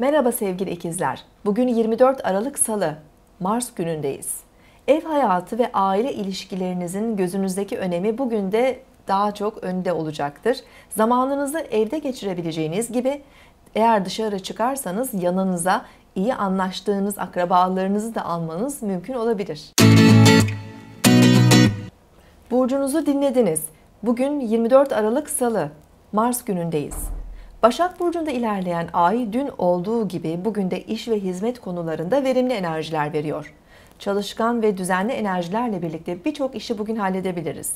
Merhaba sevgili ikizler. Bugün 24 Aralık Salı, Mars günündeyiz. Ev hayatı ve aile ilişkilerinizin gözünüzdeki önemi bugün de daha çok önde olacaktır. Zamanınızı evde geçirebileceğiniz gibi eğer dışarı çıkarsanız yanınıza iyi anlaştığınız akrabalarınızı da almanız mümkün olabilir. Burcunuzu dinlediniz. Bugün 24 Aralık Salı, Mars günündeyiz. Başak Burcu'nda ilerleyen ay dün olduğu gibi bugün de iş ve hizmet konularında verimli enerjiler veriyor. Çalışkan ve düzenli enerjilerle birlikte birçok işi bugün halledebiliriz.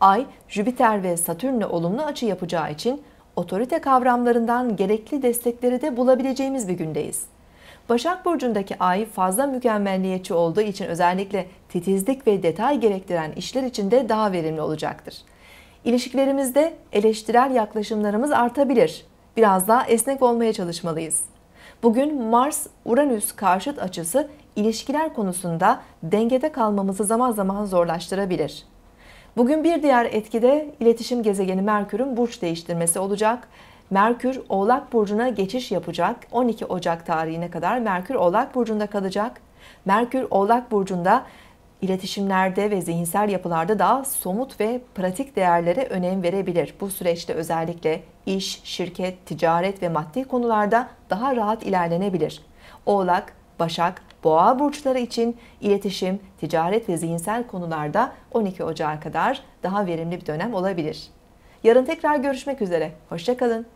Ay, Jüpiter ve Satürn'le olumlu açı yapacağı için otorite kavramlarından gerekli destekleri de bulabileceğimiz bir gündeyiz. Başak Burcu'ndaki ay fazla mükemmelliyetçi olduğu için özellikle titizlik ve detay gerektiren işler için de daha verimli olacaktır. İlişkilerimizde eleştirel yaklaşımlarımız artabilir. Biraz daha esnek olmaya çalışmalıyız. Bugün Mars-Uranüs karşıt açısı ilişkiler konusunda dengede kalmamızı zaman zaman zorlaştırabilir. Bugün bir diğer etkide iletişim gezegeni Merkür'ün burç değiştirmesi olacak. Merkür Oğlak Burcu'na geçiş yapacak. 12 Ocak tarihine kadar Merkür Oğlak Burcu'nda kalacak. Merkür Oğlak Burcu'nda iletişimlerde ve zihinsel yapılarda daha somut ve pratik değerlere önem verebilir. Bu süreçte özellikle iş, şirket, ticaret ve maddi konularda daha rahat ilerlenebilir. Oğlak, Başak, Boğa burçları için iletişim, ticaret ve zihinsel konularda 12 Ocağı kadar daha verimli bir dönem olabilir. Yarın tekrar görüşmek üzere. Hoşçakalın.